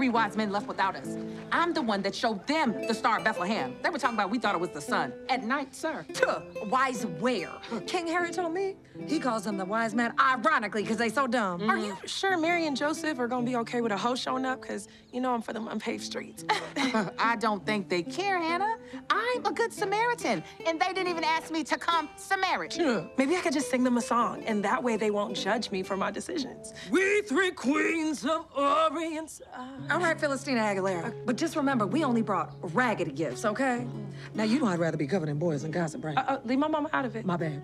three wise men left without us. I'm the one that showed them the star of Bethlehem. They were talking about we thought it was the sun. At night, sir. Tuh, wise where? King Herod told me he calls them the wise men ironically because they so dumb. Mm-hmm. Are you sure Mary and Joseph are gonna be okay with a host showing up? Because you know I'm for them unpaved streets. I don't think they care, Hannah. I'm a good Samaritan, and they didn't even ask me to come Samaritan. Maybe I could just sing them a song, and that way they won't judge me for my decisions. We three queens of Orient. side. All right, Philistina Aguilera. But just remember, we only brought raggedy gifts, okay? Now, you know I'd rather be covered in boys than gossip, right? Uh, uh, leave my mama out of it. My bad.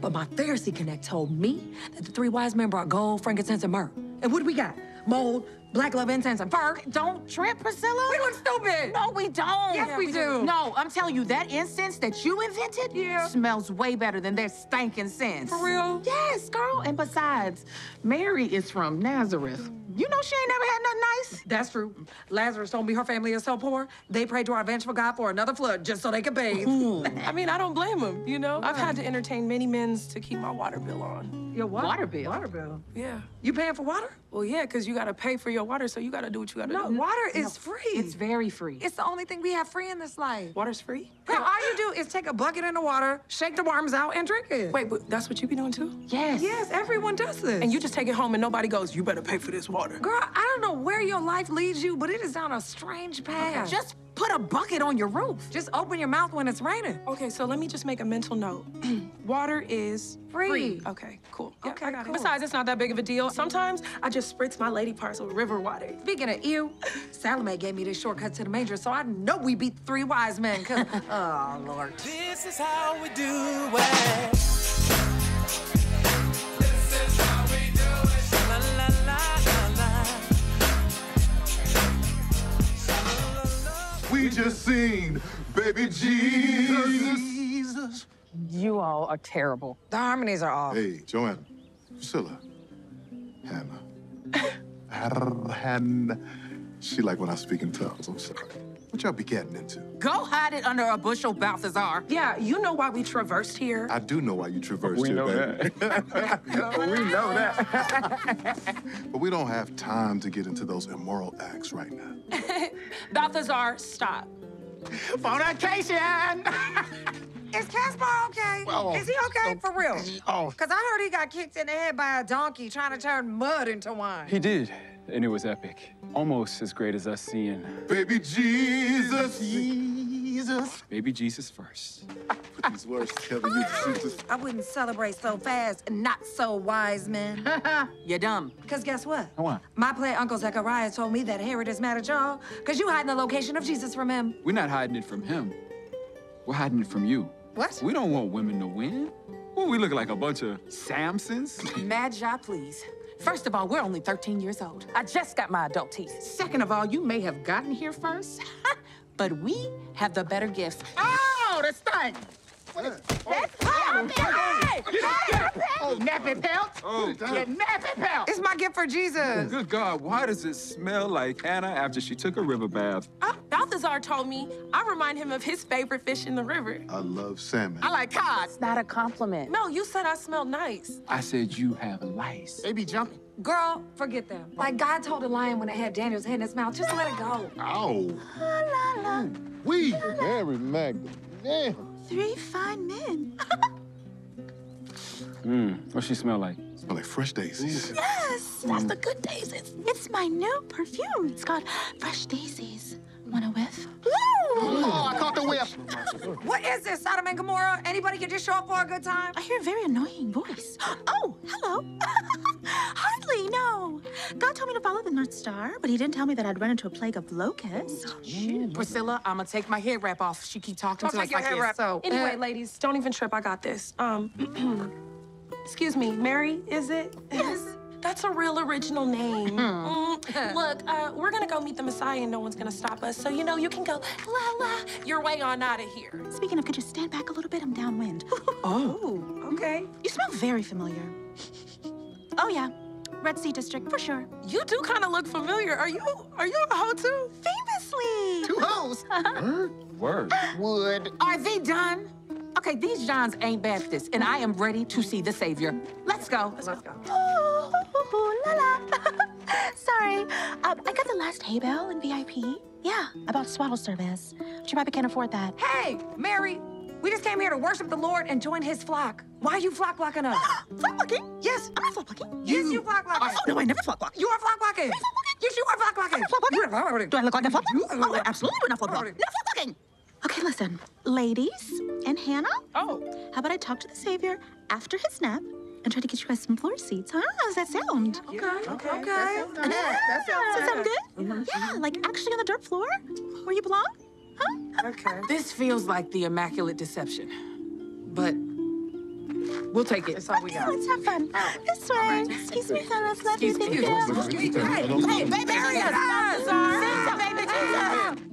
But my Pharisee Connect told me that the three wise men brought gold, frankincense, and myrrh. And what do we got? Mold, black love incense, and fur. Don't trip, Priscilla. We look stupid. No, we don't. Yes, we do. No, I'm telling you, that incense that you invented Yeah. smells way better than their stinking sense. For real? Yes, girl. And besides, Mary is from Nazareth. You know she ain't never had nothing nice. That's true. Lazarus told me her family is so poor, they prayed to our vengeful God for another flood just so they could bathe. Hmm. I mean, I don't blame them, you know? I've had to hmm. entertain many men's to keep my water bill on. Your what? Water bill. Water bill. Yeah. You paying for water? Well, yeah, because you gotta pay for your water, so you gotta do what you gotta No, do. water is free. It's very free. It's the only thing we have free in this life. Water's free? Girl, all you do is take a bucket in the water, shake the worms out, and drink it. Wait, but that's what you be doing too? yes. Yes, everyone does this. And you just take it home and nobody goes, you better pay for this water. Girl, I don't know where your life leads you, but it is down a strange path. Just put a bucket on your roof. just open your mouth when it's raining. Okay, so let me just make a mental note. water is Free. Okay, cool. Yeah, Okay, I got cool. it. Besides, it's not that big of a deal. Sometimes I just spritz my lady parts with river water. Speaking of you, Salome gave me this shortcut to the major, so I know we beat three wise men. Cause, oh Lord. This is how we do it. We just seen Baby Jesus. Jesus. You all are terrible. The harmonies are off. Hey, Joanna, Priscilla, Hannah. Hannah. She like when I speak in tongues. I'm sorry. What y'all be getting into? Go hide it under a bushel, Balthazar. Yeah, you know why we traversed here. I do know why you traversed We here, know baby. we know that. But we don't have time to get into those immoral acts right now. Balthazar, stop. Fornication! Is Caspar okay? Well, is he okay for real? Oh. Cause I heard he got kicked in the head by a donkey trying to turn mud into wine. He did, and it was epic. Almost as great as us seeing Baby Jesus, Jesus. baby Jesus first. Put these words together, you Jesus. I wouldn't celebrate so fast and not so wise men. You're dumb. Cause guess what? What? My play Uncle Zechariah told me that Herod is mad at y'all cause you hiding the location of Jesus from him. We're not hiding it from him. We're hiding it from you. What? We don't want women to win. Well, we look like a bunch of Samsons. Magi, please. First of all, we're only 13 years old. I just got my adult teeth. Second of all, you may have gotten here first, but we have the better gifts. Oh, the stunt! That's Oh, nappy pelt! Oh, Your nappy pelt! It's my gift for Jesus. Good God, why does it smell like Hannah after she took a river bath? Uh, Balthazar told me I remind him of his favorite fish in the river. I love salmon. I like cod. It's not a compliment. No, you said I smelled nice. I said you have lice. They be jumping. Girl, forget them. Like God told the lion when it had Daniel's head in his mouth, just let it go. Ow. We, Mary Magdalene. Three fine men. Mmm, what she smell like? Smell like fresh daisies. Yes, that's the good daisies. It's my new perfume. It's called Fresh Daisies. Want a whiff? Oh, I caught the whip. What is this, Sodom and Gomorrah? Anybody can just show up for a good time? I hear a very annoying voice. Oh, hello. Hardly, no. God told me to follow the North Star, but he didn't tell me that I'd run into a plague of locusts. Priscilla, I'm gonna take my hair wrap off. She keep talking Don't to us take your like hair this. wrap. So, Anyway, ladies, don't even trip. I got this. Um, excuse me, Mary, is it? Yes. That's a real original name. Mm, Look, uh, we're gonna go meet the Messiah and no one's gonna stop us. So, you know, you can go la la your way on out of here. Speaking of, could you stand back a little bit? I'm downwind. Oh, okay. you smell very familiar. Oh, yeah. Red Sea District, for sure. You do kind of look familiar. Are you are you a hoe too? Famously. two hoes. Word. Wood. Are they done? Okay, these Johns ain't Baptists, and I am ready to see the Savior. Let's go. Let's go. Ooh, la la. Sorry. Um, I got the last hay bale in VIP. Yeah, about swaddle service. But you probably can't afford that. Hey, Mary, we just came here to worship the Lord and join his flock. Why are you flock blocking us? Flock walking? yes. I'm not flock walking. Yes, you flock blocking. Oh, no, I never flock walk. You are flock blocking. Yes, you are flock blocking. Flock walking? You are flock walking. Do I look like a flock You walk? are Oh, flock- absolutely not flock walk. No flock walking. Okay, listen. Ladies and Hannah, Oh, how about I talk to the Savior after his nap and try to get you guys some floor seats, huh? How does that sound? Okay, okay. Yeah. Does that sounds good? Yeah, like actually on the dirt floor where you belong? Huh? Okay. this feels like the immaculate deception. But we'll take it. That's all we got. let's have fun. This way. Excuse me, fellas. Love you. Thank you. Hey, hey, baby Jesus. Sing to baby Jesus.